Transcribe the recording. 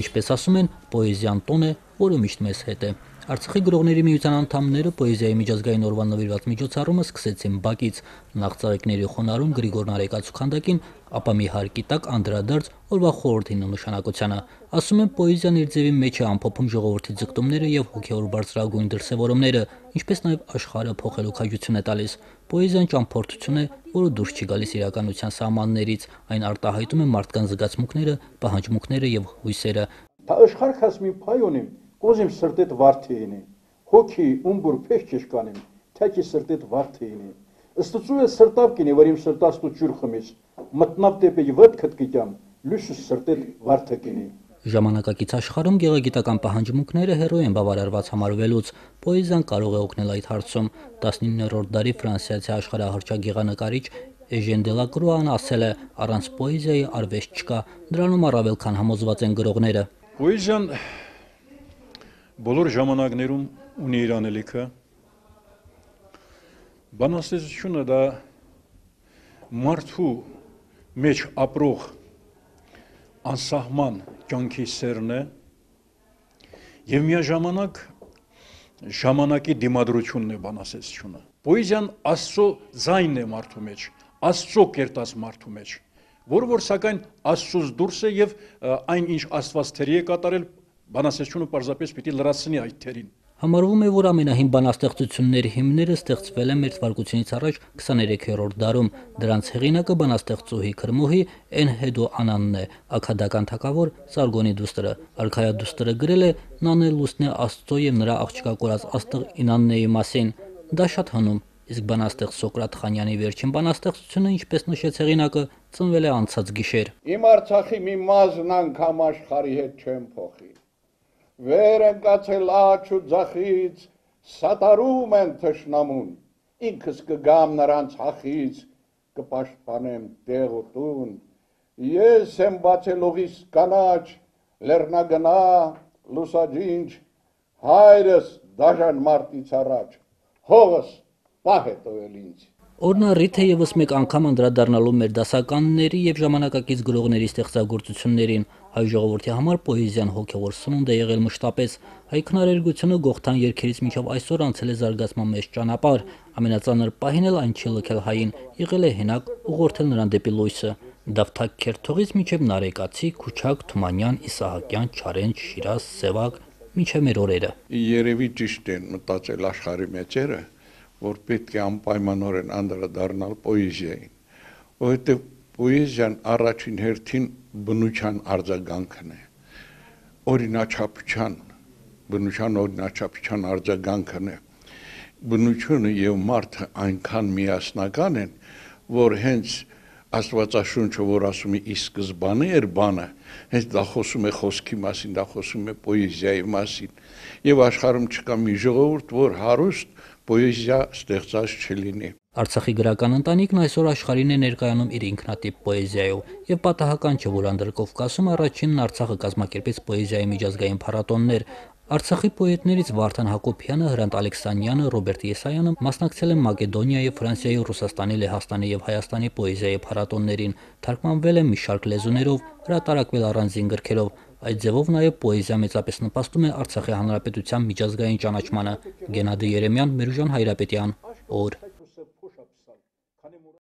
Ինչպես ասում են, պոեզիան տոն է, որը միշտ մեզ հետ է։ Արցախի գրողների միության անդամները պոեզիայի միջազգային օրվան նվիրված միջոցառումը սկսեցին Բաքից։ Նախ ծաղիկների խոնարհում Գրիգոր Նարեկացու քանդակին, ապա մի հարկի տակ անդրադարձ օրվա խորհրդին ու նշանակությանը։ Ասում են պոեզիան իր ձևի մեջ է ամփոփում ժողովրդի ձգտումները եւ հոգեոր բարձրագույն դրսեւորումները, ինչպես նաեւ աշխարհը փոխելու քաջություն է տալիս։ Պոեզիան ճամփորդություն է, որը դուրս չի գալիս իրականության սահմաններից, այն արտահայտում է մարդկան զգացմունքները, պահանջմունքները եւ հույսերը։ Աշխարհ հասմի փայոնիմ Կոզիմ սրտետ վարդեինի, հոգի ումբուր փեշ կանիմ, թակի սրտետ վարդեինի։ Ըստծու է սրտավ կինի, որ իմ սրտաստու ջուր խմիս, մտնավ դեպի վտ քտկիտյամ, լույսս սրտետ վարդը կինի։ Ժամանակակից աշխարհում գեղագիտական պահանջմունքները հերոյ են բավարարված համարվելուց, պոեզիան կարող է օգնել այդ հարցում։ 19-րդ դարի ֆրանսիացի աշխարհահռչակ գեղանկարիչ Էժեն Դելակրուան ասել է. «Առանց պոեզիայի արվեստ չկա»։ Դրանում առավել քան համոզված են գրողները։ Պոեզիան բոլոր ժամանակներում ունի իր անելիքը։ Բանաստեղծությունը դա մարդու մեջ ապրող անսահման կյանքի սերն է եւ միաժամանակ ժամանակի դիմադրությունն է բանաստեղծությունը։ Պոեզիան Աստծո ձայնն է մարդու մեջ, Աստծո կերտած մարդու մեջ, որը որ սակայն Աստծոց դուրս է եւ այն ինչ Աստված թերի է կատարել բանաստեղծությունը պարզապես պիտի լրացնի այդ թերին։ Համարվում է, որ ամենահին բանաստեղծությունների հիմները ստեղծվել են մեր թվարկությունից առաջ 23-րդ դարում։ Դրանց հեղինակը բանաստեղծուհի Քրմոհի Էնհեդո Անանն է, ակադական թակավոր Սարգոնի դուստրը։ Արքայա դուստրը գրել է Նանե Լուսնե Աստծո եւ նրա աղջկա կորած աստղ Ինաննեի մասին։ Դա շատ հնում իսկ բանաստեղծ Սոկրատ Խանյանի վերջին բանաստեղծությունը, ինչպես նշեց հեղինակը, ծնվել է անցած գիշեր։ Իմ Արցախի մի մազն անգամ աշխարհի հետ չեմ փոխի վեր ընկացել աչ ու ձախից, սատարում են թշնամուն, ինքս կգամ նրանց հախից, կպաշտպանեմ տեղ ու տուն, ես եմ բացելողիս կանաչ, լեռնագնա, լուսաջինչ, հայրս դաժան մարտից առաջ, հողս պահ է տվել ինձ։ Օրնառիթ է եւս մեկ անգամ անդրադառնալու մեր դասականների եւ ժամանակակից գրողների ստեղծագործություններին։ Հայ ժողովրդի համար պոեզիան հոգեվոր սնունդ է եղել մշտապես։ Հայ քնարերգությունը գողթան երկերից մինչև այսօր անցել է զարգացման մեջ ճանապարհ։ Ամենածանր պահին էլ այն չի լքել հային, եղել է հենակ ուղղորդել նրան դեպի լույսը։ Դավթակ Քերթողից մինչև Նարեկացի, Քուչակ, Թումանյան, Իսահակյան, Չարենջ, Շիրազ, Սևակ, մինչև մեր օրերը։ Երևի ճիշտ են մտածել աշխարհի մեծերը, որ պետք է անպայմանորեն անդրադառնալ պոեզիային, որովհետև պոեզիան առաջին հերթին բնության արձագանքն է։ Օրինաչափության, բնության օրինաչափության արձագանքն է։ Բնությունը եւ մարդը այնքան միասնական են, որ հենց Աստվածաշունչը, որ ասում է ի սկզբանե էր բանը, հենց դա խոսում է խոսքի մասին, դա խոսում է պոեզիայի մասին։ Եվ աշխարհում չկա մի ժողովուրդ, որ հարուստ պոեզիա ստեղծած չլինի։ Արցախի գրական ընտանիքն այսօր աշխարհին է ներկայանում իր ինքնատիպ պոեզիայով, եւ պատահական չէ, որ Անդրկովկասում առաջինն Արցախը կազմակերպեց պոեզիայի միջազգային փառատոններ։ Արցախի պոետներից Վարդան Հակոբյանը, Հրանտ Ալեքսանյանը, Ռոբերտ Եսայանը մասնակցել են Մակեդոնիայի, Ֆրանսիայի, Ռուսաստանի, Լեհաստանի եւ Հայաստանի պոեզիայի փառատոններին, թարգմանվել են մի շարք լեզուներով, հրատարակվել առանձին գրքերով։ Այդ ձևով նաև պոեզիա մեծապես նպաստում է Արցախի հանրապետության միջազգային ճանաչմանը։ Գենադի Երեմյան, Միրժան Հայրապետյան, օր